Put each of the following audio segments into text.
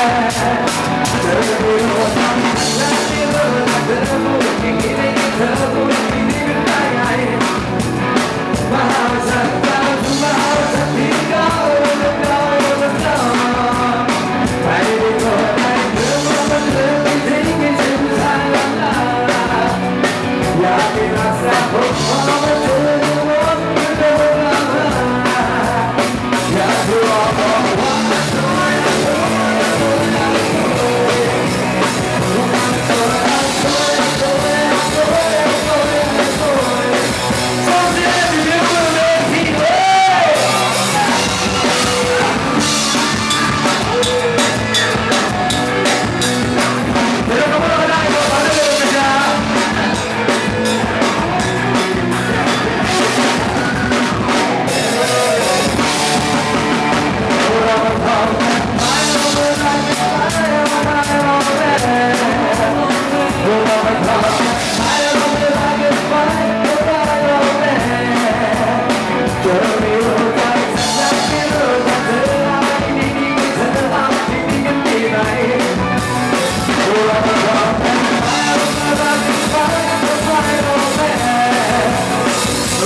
Thank you.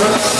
Christmas.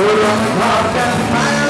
Put on the and